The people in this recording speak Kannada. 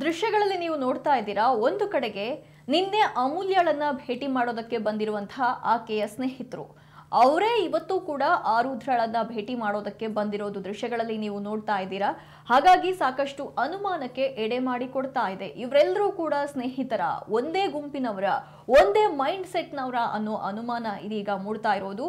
ದೃಶ್ಯಗಳಲ್ಲಿ ನೀವು ನೋಡ್ತಾ ಇದ್ದೀರಾ, ಒಂದು ಕಡೆಗೆ ನಿನ್ನೆ ಅಮೂಲ್ಯಳನ್ನ ಭೇಟಿ ಮಾಡೋದಕ್ಕೆ ಬಂದಿರುವಂತಹ ಆಕೆಯ ಸ್ನೇಹಿತರು. ಅವರೇ ಇವತ್ತು ಕೂಡ ಆರುದ್ರಳನ್ನ ಭೇಟಿ ಮಾಡೋದಕ್ಕೆ ಬಂದಿರೋದು ದೃಶ್ಯಗಳಲ್ಲಿ ನೀವು ನೋಡ್ತಾ ಇದ್ದೀರಾ. ಹಾಗಾಗಿ ಸಾಕಷ್ಟು ಅನುಮಾನಕ್ಕೆ ಎಡೆ ಮಾಡಿ ಕೊಡ್ತಾ ಇದೆ. ಇವರೆಲ್ಲರೂ ಕೂಡ ಸ್ನೇಹಿತರ, ಒಂದೇ ಗುಂಪಿನವರ, ಒಂದೇ ಮೈಂಡ್ ಸೆಟ್ನವರ ಅನ್ನೋ ಅನುಮಾನ ಇದೀಗ ಮೂಡ್ತಾ ಇರೋದು.